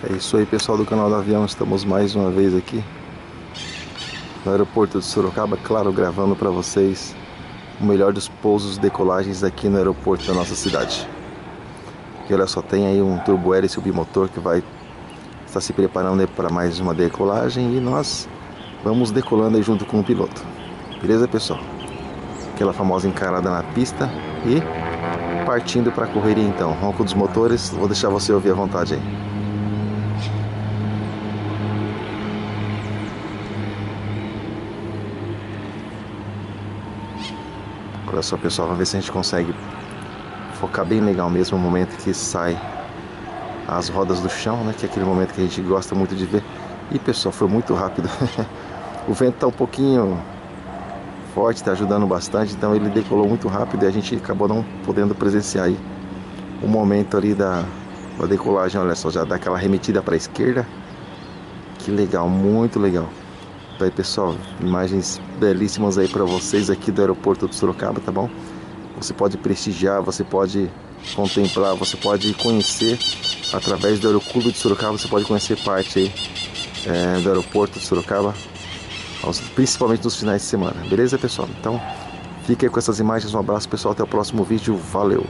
É isso aí pessoal do canal do avião, estamos mais uma vez aqui no aeroporto de Sorocaba, claro, gravando para vocês o melhor dos pousos e decolagens aqui no aeroporto da nossa cidade. E olha só, tem aí um turbo hélice bimotor que vai estar se preparando para mais uma decolagem e nós vamos decolando aí junto com o piloto. Beleza pessoal? Aquela famosa encarada na pista e partindo para a correria então. Ronco dos motores, vou deixar você ouvir à vontade aí. Olha só pessoal, vamos ver se a gente consegue focar bem legal mesmo o momento que sai as rodas do chão, né? Que é aquele momento que a gente gosta muito de ver. E pessoal, foi muito rápido. o vento tá um pouquinho forte, tá ajudando bastante, então ele decolou muito rápido e a gente acabou não podendo presenciar aí o momento ali da, da decolagem. Olha só, já dá aquela remetida para a esquerda. Que legal, muito legal. Aí pessoal, imagens belíssimas aí para vocês aqui do aeroporto do Sorocaba, tá bom? Você pode prestigiar, você pode contemplar, você pode conhecer através do Aeroclube de Sorocaba, você pode conhecer parte aí é, do aeroporto de Sorocaba, principalmente nos finais de semana, beleza pessoal? Então fique aí com essas imagens, um abraço pessoal, até o próximo vídeo, valeu!